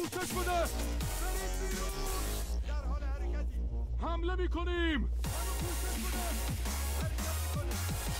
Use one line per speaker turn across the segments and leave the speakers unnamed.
پوشش بده.
در حال حرکتی.
حمله
بده حرکت می‌کنیم.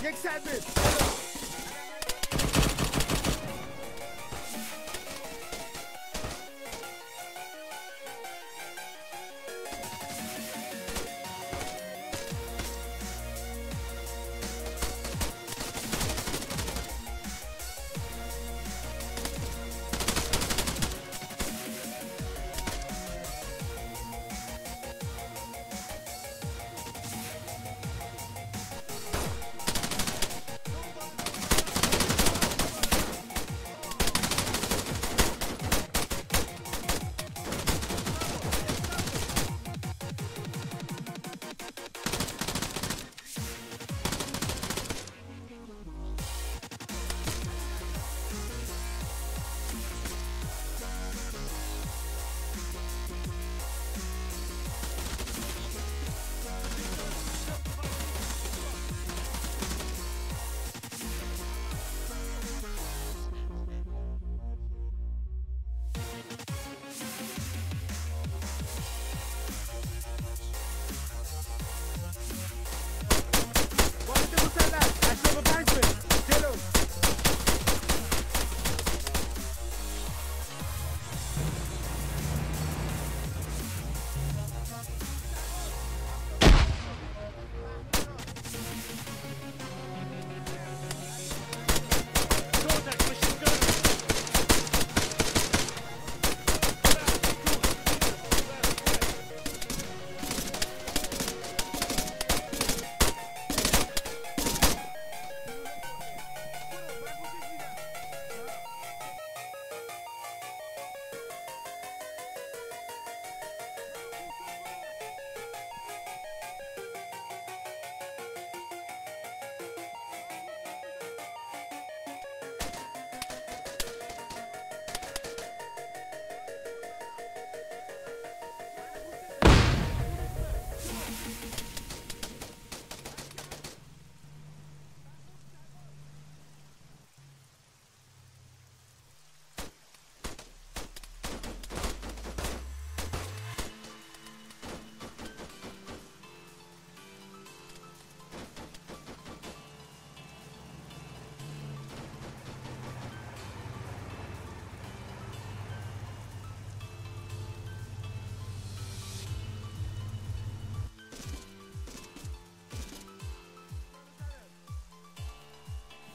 Get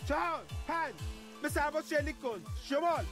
چهار پنج. به سرباز شلیک کن. شمال.